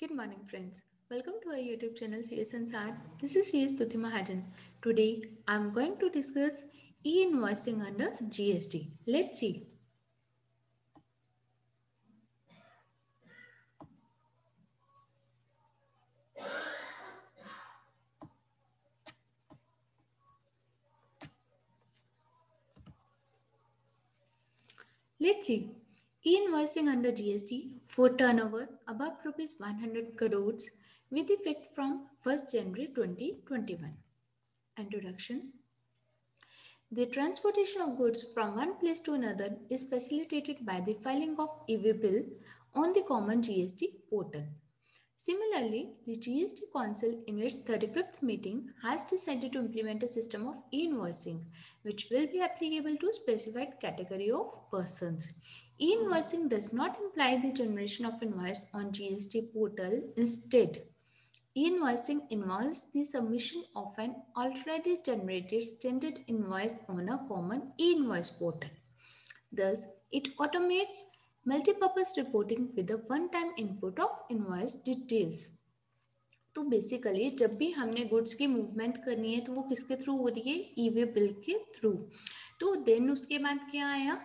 Good morning, friends. Welcome to our YouTube channel CS Ansar. This is CS Tuti Mahajan. Today, I'm going to discuss e-invoicing under GST. Let's see. Let's see. E-invoicing under GST for turnover above rupees 100 crores with effect from 1st January 2021. Introduction. The transportation of goods from one place to another is facilitated by the filing of e-way bill on the common GST portal. Similarly, the GST Council in its 35th meeting has decided to implement a system of e-invoicing which will be applicable to specified category of persons. E-invoicing does not imply the generation of invoice on GST portal. Instead, e-invoicing involves the submission of an already generated standard invoice on a common e-invoice portal. Thus, it automates multi-purpose reporting with the one-time input of invoice details. तो basically जब भी हमने goods की movement करनी है तो वो किसके थ्रू हो रही है ई वे बिल के थ्रू तो देन उसके बाद क्या आया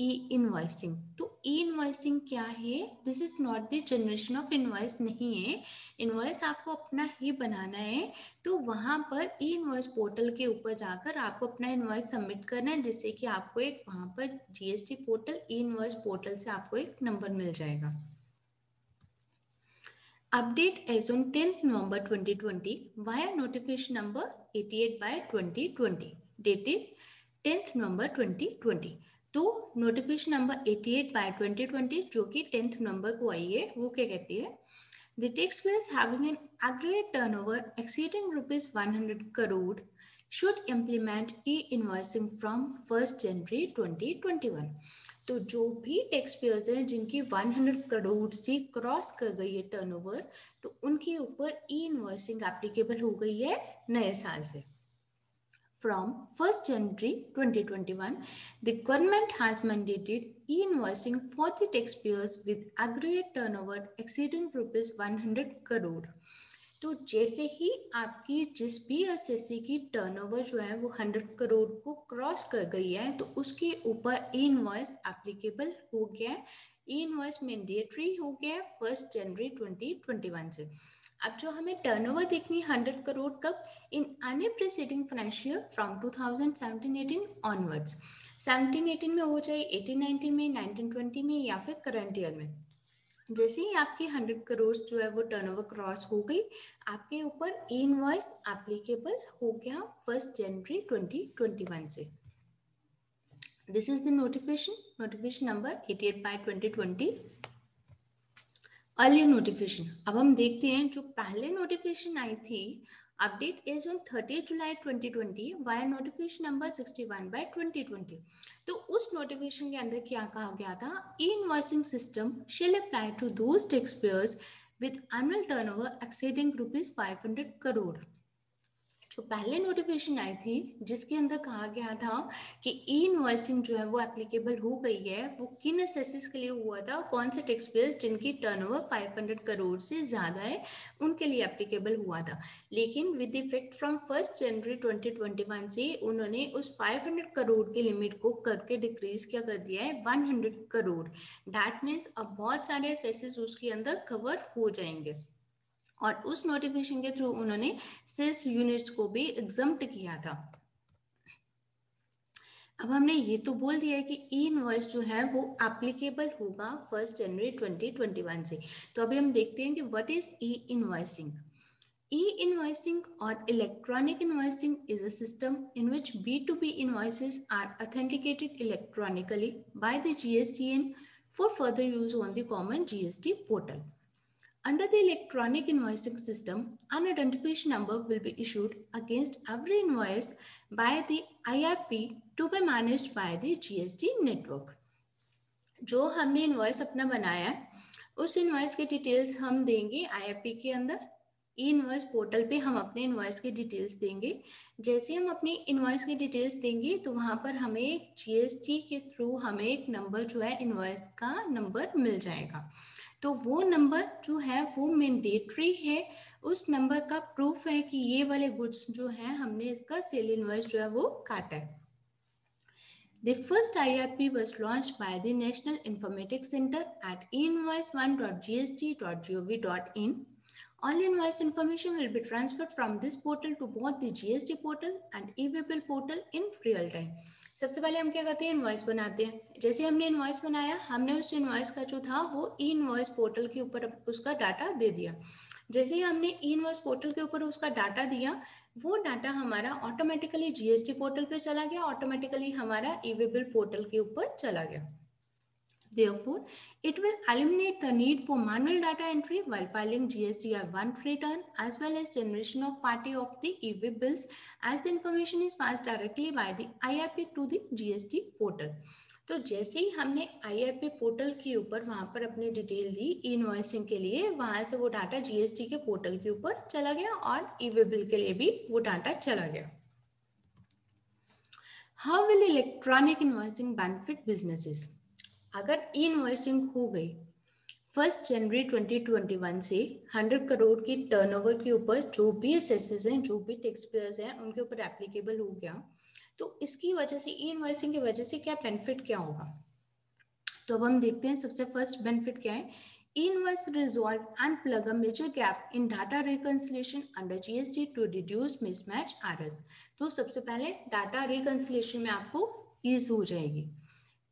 ई इनवॉइसिंग तो ई इनवॉइसिंग क्या है? This is not the generation of invoice नहीं है. इनवॉइस आपको अपना ही बनाना है. तो वहाँ पर ई इनवॉइस पोर्टल के ऊपर जाकर आपको अपना इनवॉइस सबमिट करना है, जिससे कि आपको एक वहाँ पर GST portal e invoice portal से आपको एक नंबर मिल जाएगा। Update as on 10th November 2020 via notification number 88 by 2020 dated 10th November 2020 तो नोटिफिकेशन नंबर 88 बाय 2020 जो कि टेंथ नंबर को आई है, वो क्या कहती है? The taxpayers having an aggregate turnover exceeding rupees 100 crore should implement e invoicing from first January 2021 तो जो भी टैक्स पेयर्स हैं, जिनकी 100 करोड़ से क्रॉस कर गई है टर्न ओवर तो उनके ऊपर ई इनवॉइसिंग एप्लीकेबल हो गई है नए साल से। From 1st January 2021, the government has mandated e-invoicing for the taxpayers with aggregate turnover exceeding rupees 100 crore. तो जैसे ही आपकी जिस भी एस की टर्नओवर जो है वो 100 करोड़ को क्रॉस कर गई है तो उसके ऊपर ई इनवॉइस एप्लीकेबल हो गया है ई इनवॉइस मैंडेटरी हो गया है फ़र्स्ट जनवरी 2021 से अब जो हमें टर्नओवर देखनी है 100 करोड़ कब in any preceding financial from 2017-18 onwards 17-18 में हो जाए 18-19 में 19-20 में या फिर करंट ईयर में। जैसे ही आपकी 100 करोड़ जो है वो टर्नओवर क्रॉस हो गई, आपके ऊपर इनवॉइस एप्लीकेबल हो गया फ़र्स्ट जनवरी 2021 से। This is the notification notification number 88 by 2020 early notification अब हम देखते हैं जो पहले नोटिफिकेशन आई थी update is on thirty July 2020 via notification number 61 by 2020 तो उस नोटिफिकेशन के अंदर क्या कहा गया था? E invoicing system shall apply to those taxpayers with annual turnover exceeding rupees 500 crore जो पहले नोटिफिकेशन आई थी, जिसके अंदर कहा गया था कि ई इनवॉइसिंग जो है वो एप्लीकेबल हो गई है। वो किन एसेसिस के लिए हुआ था? कौन से टैक्स पेयर्स जिनकी टर्नओवर 500 करोड़ से ज़्यादा है, उनके लिए एप्लीकेबल हुआ था। लेकिन with effect from first January 2021 से उन्होंने उस 500 करोड़ की लिमिट को करके डिक्रीज क्या कर दिया है? 100 करोड़ डैट मीन्स अब बहुत सारे एसेसिस उसके अंदर कवर हो जाएँगे। और उस नोटिफिकेशन के थ्रू उन्होंने सिस यूनिट्स को भी एग्जम्प्ट किया था। अब हमने ये तो बोल दिया है कि ई इनवॉइस जो है वो एप्लीकेबल होगा फ़र्स्ट जनवरी 2021 से। तो अभी हम देखते हैं कि what is e invoicing e invoicing और electronic invoicing is a system in which B to B invoices are authenticated electronically by the GSTN for further use on the common GST portal Under the electronic invoicing system, an identification number will be issued against every invoice by the IRP to be managed by the GST network. जो हमने invoice अपना बनाया है उस invoice के details हम देंगे IRP के अंदर ई इनवॉइस पोर्टल पे हम अपने इनवॉइस के डिटेल्स देंगे। जैसे हम अपनी इनवॉइस की डिटेल्स देंगे तो वहाँ पर हमें जीएसटी के थ्रू हमें एक नंबर जो है इनवॉइस का नंबर मिल जाएगा। तो वो नंबर जो है, वो मैंडेटरी है। उस नंबर का प्रूफ है कि ये वाले गुड्स जो है, हमने इसका सेल इनवॉइस जो है, वो काटा है। The first IRP was launched by the National Informatics Center at invoice1.gst.gov.in. All invoice information will be transferred from this portal to both the GST portal and e-bill portal in real time. सबसे पहले हम क्या करते हैं? Invoice बनाते हैं। जैसे हमने इनवॉइस बनाया, हमने उस इनवॉइस का जो था, वो ई इनवॉइस पोर्टल के ऊपर उसका डाटा दे दिया। जैसे ही हमने ई इनवॉइस पोर्टल के ऊपर उसका डाटा दिया, वो डाटा हमारा ऑटोमेटिकली जीएसटी पोर्टल पे चला गया ऑटोमेटिकली हमारा ईवेबल पोर्टल के ऊपर चला गया। Therefore, it will eliminate the need for manual data entry while filing GSTR1 return as well as generation of party of the e-way bills as the information is passed directly by the IRP to the GST portal. तो जैसे ही हमने आई portal के ऊपर वहाँ पर अपनी detail दी invoicing के लिए वहाँ से वो डाटा जीएसटी के पोर्टल के ऊपर चला गया और ई बिल के लिए भी वो डाटा चला गया how will electronic invoicing benefit businesses अगर ई इनवॉइसिंग हो गई फ़र्स्ट जनवरी 2021 से 100 करोड़ की टर्नओवर के ऊपर जो भी एसेसेस हैं, जो भी टैक्स पेयर्स हैं, उनके ऊपर एप्लीकेबल हो गया तो इसकी वजह से ई इन्वाइसिंग की वजह से क्या बेनिफिट क्या होगा? तो अब हम देखते हैं सबसे फ़र्स्ट बेनिफिट क्या है। Invoice resolve and plug a major gap in data reconciliation under GST to reduce mismatch errors. तो सबसे पहले डाटा रिकन्सिलेशन में आपको ईज हो जाएगी।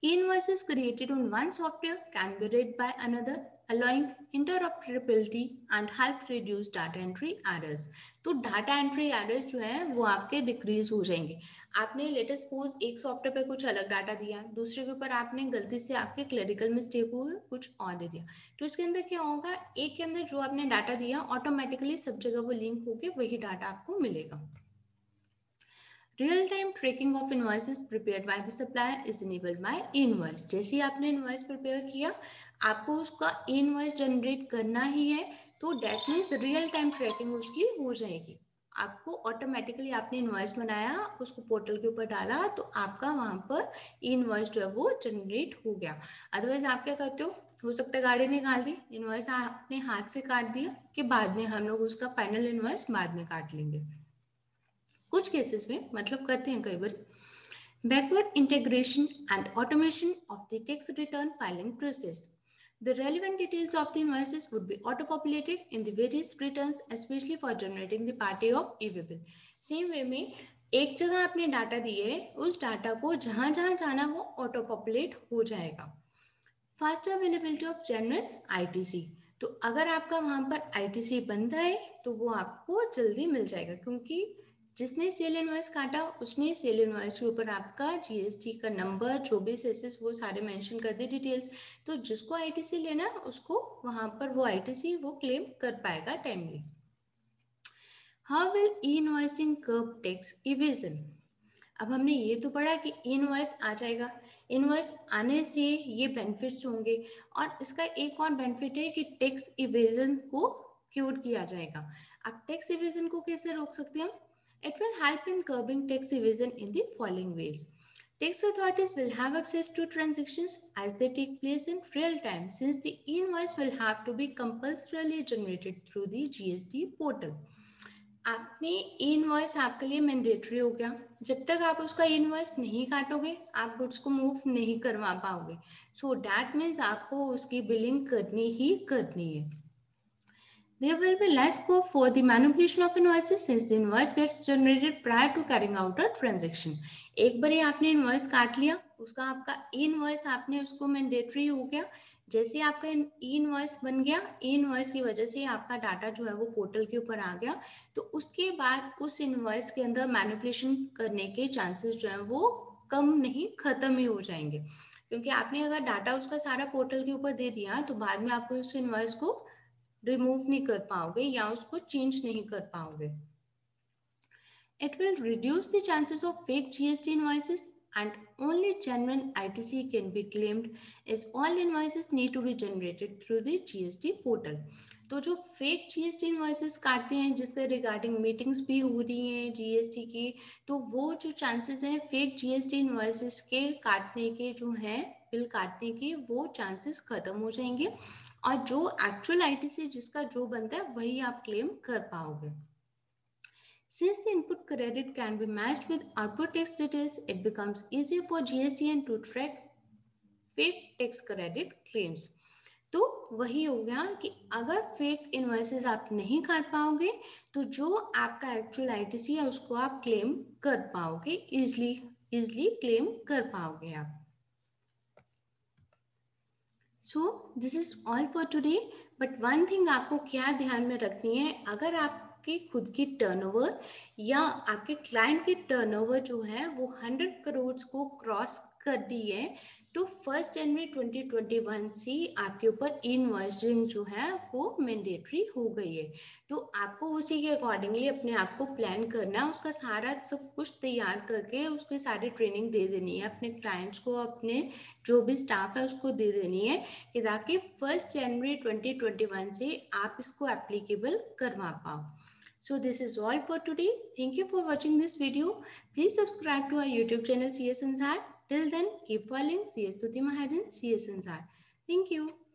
Invoices created on one software can be read by another, allowing interoperability and help reduce data entry errors. तो data entry errors जो है, वो आपके डिक्रीज हो जाएँगे। आपने लेटेस्ट सपोज़ एक सॉफ्टवेयर पे कुछ अलग डाटा दिया, दूसरे के ऊपर आपने गलती से आपके क्लरिकल मिस्टेक हुए कुछ और दे दिया। तो इसके अंदर क्या होगा, एक के अंदर जो आपने डाटा दिया ऑटोमेटिकली सब जगह वो लिंक होके वही डाटा आपको मिलेगा। Time tracking of invoices prepared by the supplier is enabled by invoice जैसे ही आपने इनवॉइस प्रिपेयर किया, आपको उसका इनवॉइस जनरेट करना ही है तो मीन्स रियल टाइम ट्रैकिंग उसकी हो जाएगी। आपको ऑटोमेटिकली आपने इनवॉइस बनाया, उसको पोर्टल के ऊपर डाला तो आपका वहाँ पर इनवॉइस जो है वो जनरेट हो गया। अदरवाइज़ आप क्या करते हो? हो सकता है गाड़ी निकाल दी इनवॉइस आपने हाथ से काट दिया, कि बाद में हम लोग उसका फाइनल इनवॉइस बाद में काट लेंगे। कुछ केसेस में मतलब करते हैं कई बार backward integration and automation of the tax return filing process The relevant details of the invoices would be auto-populated in the various returns, especially for generating the party of e-bill. Same way में एक जगह आपने data दिए है उस data को जहाँ जहाँ जाना वो ऑटो पॉपुलेट हो जाएगा। Fast availability of general ITC तो अगर आपका वहाँ पर आईटीसी बनता है तो वो आपको जल्दी मिल जाएगा क्योंकि जिसने सेल इनवॉइस काटा, उसने सेल इनवॉइस के ऊपर आपका जीएसटी का नंबर जो भी सेसेस वो सारे मेंशन कर दी डिटेल्स तो जिसको आईटीसी लेना उसको वहाँ पर वो आईटीसी वो क्लेम कर पाएगा timely how will invoicing curb tax evasion अब हमने ये तो पढ़ा कि इनवॉइस आ जाएगा। इनवॉइस आने से ये बेनिफिट्स होंगे और इसका एक और बेनिफिट है कि टैक्स इवेजन को क्यूर किया जाएगा। अब टैक्स इवेजन को कैसे रोक सकते हैं It will help in curbing tax evasion in the following ways. Tax authorities will have access to transactions as they take place in real time since the invoice will have to be compulsorily generated through the GST portal. आपने invoice आपके लिए mandatory हो गया जब तक आप उसका invoice नहीं काटोगे आप गुड्स को मूव नहीं करवा पाओगे सो डैट मीन्स आपको उसकी बिलिंग करनी ही करनी है There will be less scope for the manipulation of invoices since the invoice gets generated prior to carrying out a transaction. एक बार आपने इनवॉइस काट लिया, उसका आपका इनवॉइस आपने उसको मैंडेटरी हो गया। जैसे आपका इनवॉइस बन गया इनवॉइस की वजह से आपका डाटा जो है वो पोर्टल के ऊपर आ गया। तो उसके बाद उस इनवॉइस के अंदर मैनिपुलेशन करने के चांसेस जो है वो कम नहीं, खत्म ही हो जाएँगे। क्योंकि आपने अगर डाटा उसका सारा पोर्टल के ऊपर दे दिया तो बाद में आपको उस इनवॉइस को रिमूव नहीं कर पाओगे या उसको चेंज नहीं कर पाओगे। It will reduce the chances of fake GST invoices and only genuine ITC can be claimed is all invoices need to be generated through the GST portal तो जो फेक जीएसटी इनवाइसेस काटते हैं, जिसके regarding meetings भी हो रही हैं GST की तो वो जो चांसेस हैं फेक जीएसटी इनवाइसेस के काटने के जो हैं बिल काटने के, वो चांसेस खत्म हो जाएँगे। और जो एक्चुअल आईटीसी जिसका जो बनता है वही आप क्लेम कर पाओगे Since the input credit can be matched with output tax details, it becomes easier for GSTN to track fake tax credit claims. तो वही हो गया कि अगर फेक इन्वाइसेस आप नहीं कर पाओगे तो जो आपका एक्चुअल आईटीसी है उसको आप क्लेम कर पाओगे इजली इजली क्लेम कर पाओगे आप so this is all for today but one thing आपको क्या ध्यान में रखनी है, अगर आपकी खुद की टर्नओवर या आपके क्लाइंट की टर्नओवर जो है, वो हंड्रेड करोड़ को क्रॉस कर दी है तो फ़र्स्ट जनवरी 2021 से आपके ऊपर इनवॉइसिंग जो है, वो मैंडेटरी हो गई है तो आपको उसी के अकॉर्डिंगली अपने आप को प्लान करना है, उसका सारा सब कुछ तैयार करके उसकी सारी ट्रेनिंग दे देनी है अपने क्लाइंट्स को, अपने जो भी स्टाफ है, उसको दे देनी है कि ताकि फ़र्स्ट जनवरी 2021 से आप इसको एप्लीकेबल करवा पाओ So this is all for today. Thank you for watching this video. Please subscribe to our YouTube channel CS Ansar. Till then, keep following CS Tuti Mahajan, CS Ansar. Thank you.